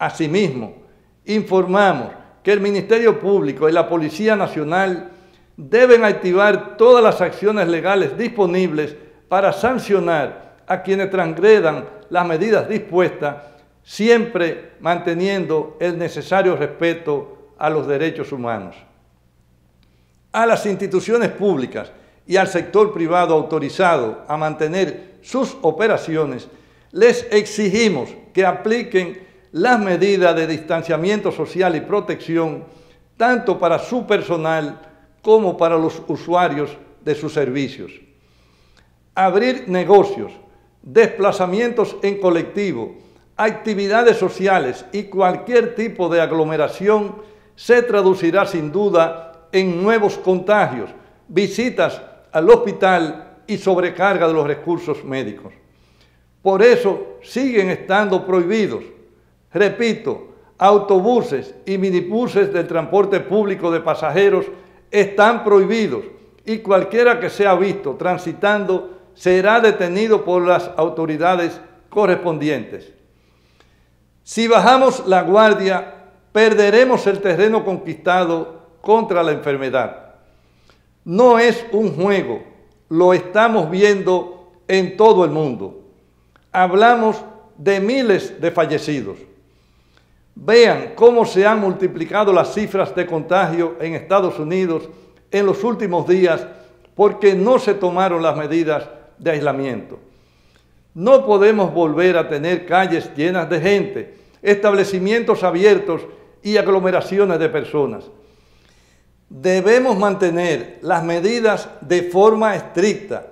Asimismo, informamos que el Ministerio Público y la Policía Nacional deben activar todas las acciones legales disponibles para sancionar a quienes transgredan las medidas dispuestas, siempre manteniendo el necesario respeto a los derechos humanos. A las instituciones públicas y al sector privado autorizado a mantener sus operaciones, les exigimos que apliquen las medidas de distanciamiento social y protección tanto para su personal como para los usuarios de sus servicios. Abrir negocios, desplazamientos en colectivo, actividades sociales y cualquier tipo de aglomeración se traducirá sin duda en nuevos contagios, visitas al hospital y sobrecarga de los recursos médicos. Por eso siguen estando prohibidos, repito, autobuses y minibuses del transporte público de pasajeros están prohibidos y cualquiera que sea visto transitando será detenido por las autoridades correspondientes. Si bajamos la guardia, perderemos el terreno conquistado contra la enfermedad. No es un juego, lo estamos viendo en todo el mundo. Hablamos de miles de fallecidos. Vean cómo se han multiplicado las cifras de contagio en Estados Unidos en los últimos días porque no se tomaron las medidas de aislamiento. No podemos volver a tener calles llenas de gente, establecimientos abiertos y aglomeraciones de personas. Debemos mantener las medidas de forma estricta.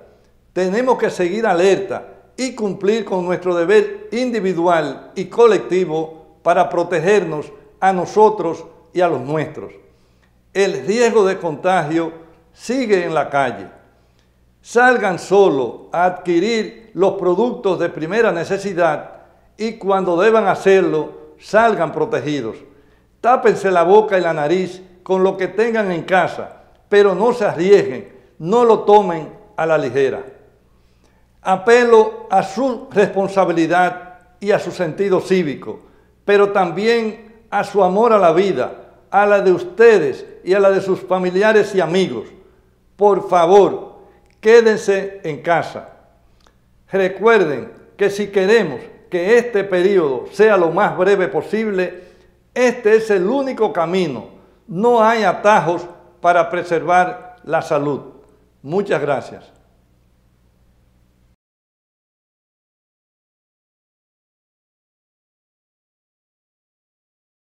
Tenemos que seguir alerta y cumplir con nuestro deber individual y colectivo para protegernos a nosotros y a los nuestros. El riesgo de contagio sigue en la calle. Salgan solo a adquirir los productos de primera necesidad y cuando deban hacerlo, salgan protegidos. Tápense la boca y la nariz con lo que tengan en casa, pero no se arriesguen, no lo tomen a la ligera. Apelo a su responsabilidad y a su sentido cívico pero también a su amor a la vida, a la de ustedes y a la de sus familiares y amigos. Por favor, quédense en casa. Recuerden que si queremos que este periodo sea lo más breve posible, este es el único camino. No hay atajos para preservar la salud. Muchas gracias.